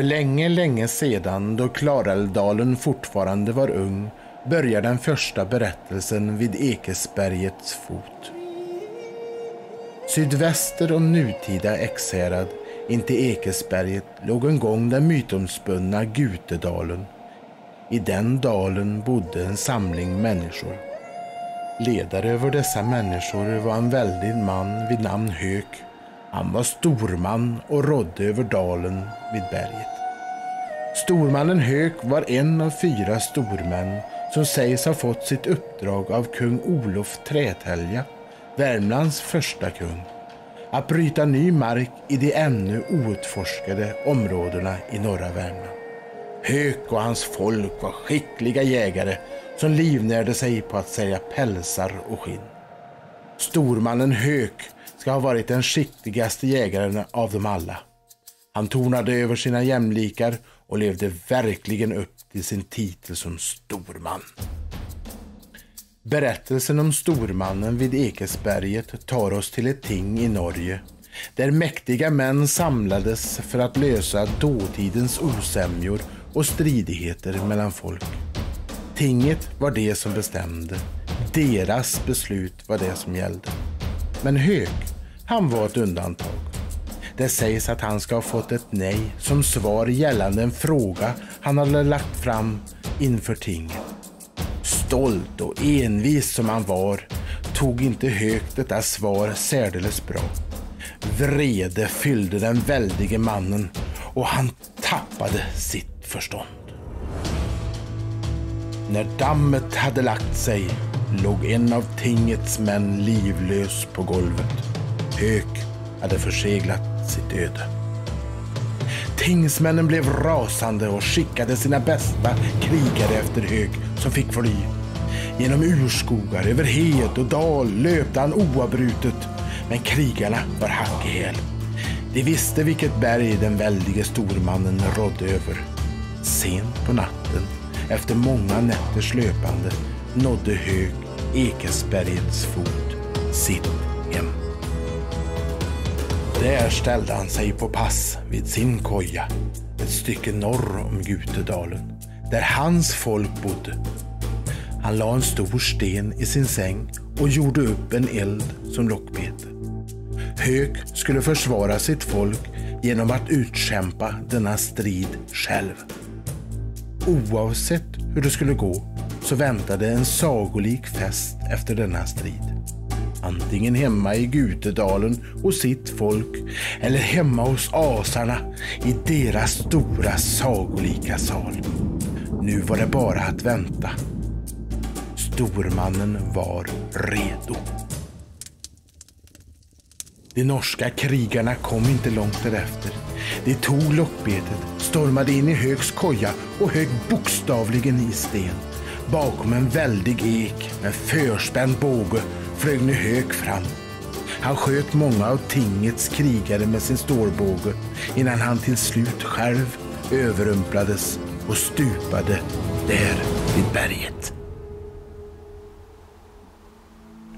För länge, länge sedan, då Klarälvdalen fortfarande var ung, börjar den första berättelsen vid Ekesbergets fot. Sydväster om nutida Ekshärad, intill Ekesberget, låg en gång den mytomspunna Gutedalen. I den dalen bodde en samling människor. Ledare över dessa människor var en väldig man vid namn Hök. Han var storman och rådde över dalen vid berget. Stormannen Hök var en av fyra stormän som sägs ha fått sitt uppdrag av kung Olof Trätälja, Värmlands första kung, att bryta ny mark i de ännu outforskade områdena i norra Värmland. Hök och hans folk var skickliga jägare som livnärde sig på att sälja pälsar och skinn. Stormannen Hök ska ha varit den skickligaste jägaren av dem alla. Han tornade över sina jämlikar och levde verkligen upp till sin titel som storman. Berättelsen om stormannen vid Ekesberget tar oss till ett ting i Norge där mäktiga män samlades för att lösa dåtidens osämjor och stridigheter mellan folk. Tinget var det som bestämde. Deras beslut var det som gällde. Men Hög, han var ett undantag. Det sägs att han ska ha fått ett nej som svar gällande en fråga han hade lagt fram inför tinget. Stolt och envis som han var tog inte Hög detta svar särdeles bra. Vrede fyllde den väldige mannen och han tappade sitt förstånd. När dammet hade lagt sig låg en av tingets män livlös på golvet. Hök hade förseglat sitt öde. Tingsmännen blev rasande och skickade sina bästa krigare efter Hög som fick fly. Genom urskogar, över hed och dal löpte han oavbrutet, men krigarna var hack i häl. De visste vilket berg den väldige stormannen rådde över. Sent på natten, efter många nätters löpande, nådde Hög Ekesbergets fot, sitt hem. Där ställde han sig på pass vid sin koja, ett stycke norr om Gutedalen, där hans folk bodde. Han la en stor sten i sin säng och gjorde upp en eld som lockbete. Hök skulle försvara sitt folk genom att utkämpa denna strid själv. Oavsett hur det skulle gå så väntade en sagolik fest efter denna strid. Antingen hemma i Gutedalen hos sitt folk eller hemma hos asarna i deras stora sagolika sal. Nu var det bara att vänta. Stormannen var redo. De norska krigarna kom inte långt därefter. De tog lockbetet, stormade in i Högs koja och högg bokstavligen i sten. Bakom en väldig ek med förspänd båge flög nu Hög fram. Han sköt många av tingets krigare med sin stålbåge innan han till slut själv överrumplades och stupade där vid berget.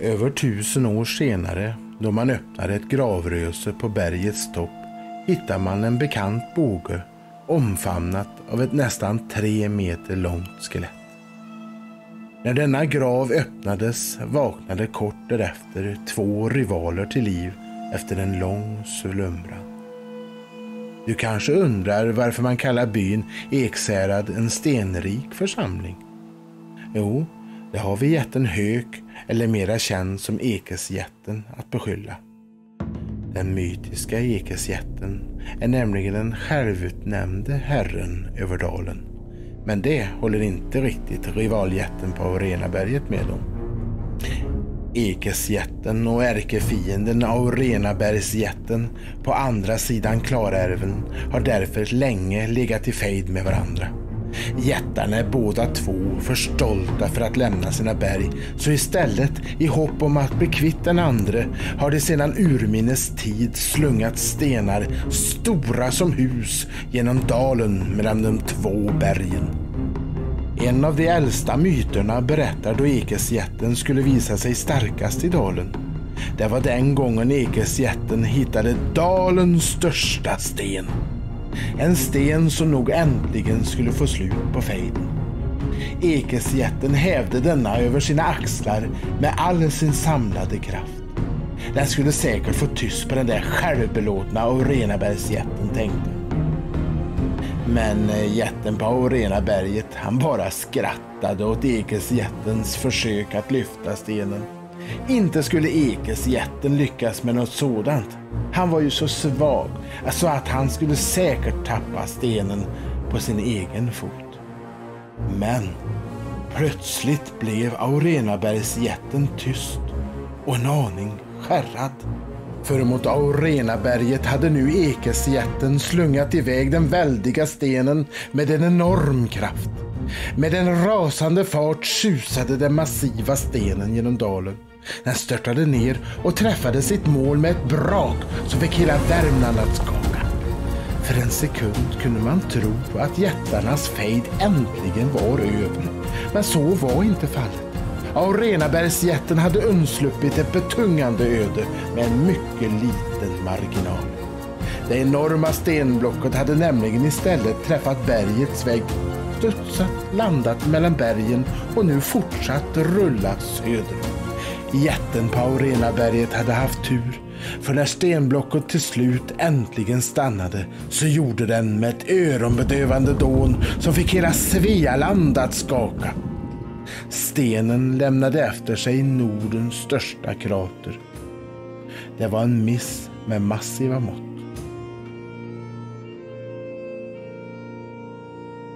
Över tusen år senare, då man öppnade ett gravröse på bergets topp, hittar man en bekant båge omfamnat av ett nästan tre meter långt skelett. När denna grav öppnades vaknade kort därefter två rivaler till liv efter en lång slumran. Du kanske undrar varför man kallar byn Ekshärad en stenrik församling? Jo, det har vi jätten Hök, eller mera känd som Ekesjätten, att beskylla. Den mytiska Ekesjätten är nämligen den självutnämnde herren över dalen. Men det håller inte riktigt rivaljätten på Arenaberget med om. Ekesjätten och ärkefienden Aurenabergsjätten på andra sidan Klarälven har därför länge legat i fejd med varandra. Jättarna är båda två för stolta för att lämna sina berg, så istället i hopp om att bli kvitt den andre har de sedan urminnes tid slungat stenar stora som hus genom dalen mellan de två bergen. En av de äldsta myterna berättar då Ekesjätten skulle visa sig starkast i dalen. Det var den gången Ekesjätten hittade dalens största sten. En sten som nog äntligen skulle få slut på fejden. Ekesjätten hävde denna över sina axlar med all sin samlade kraft. Den skulle säkert få tyst på den där självbelåtna Aurenabergsjätten tänkte Men eh, jätten på Aurenaberget han bara skrattade åt Ekesjättens försök att lyfta stenen. Inte skulle Ekesjätten lyckas med något sådant. Han var ju så svag så att han skulle säkert tappa stenen på sin egen fot. Men plötsligt blev Aurenabergsjätten tyst och en aning skärrad. För mot Aurenaberget hade nu Ekesjätten slungat iväg den väldiga stenen med en enorm kraft. Med en rasande fart susade den massiva stenen genom dalen. Den störtade ner och träffade sitt mål med ett brak som fick hela Värmland att skaka. För en sekund kunde man tro att jättarnas fejd äntligen var över. Men så var inte fallet. Aurenabergsjätten hade undsluppit ett betungande öde med en mycket liten marginal. Det enorma stenblocket hade nämligen istället träffat bergets vägg, studsat, landat mellan bergen och nu fortsatt rulla söderut. Jätten på Aurenaberget hade haft tur, för när stenblocket till slut äntligen stannade så gjorde den med ett öronbedövande dån som fick hela Svealand att skaka. Stenen lämnade efter sig Nordens största krater. Det var en miss med massiva mått.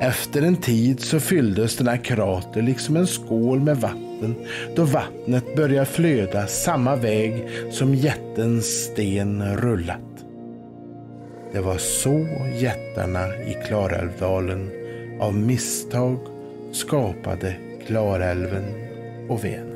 Efter en tid så fylldes denna krater liksom en skål med vatten då vattnet börjar flöda samma väg som jättens sten rullat. Det var så jättarna i Klarälvdalen av misstag skapade Klarälven och Vänern.